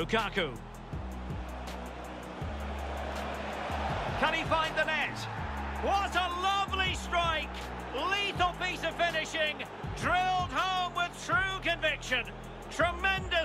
Lukaku. Can he find the net? What a lovely strike! Lethal piece of finishing, drilled home with true conviction. Tremendous.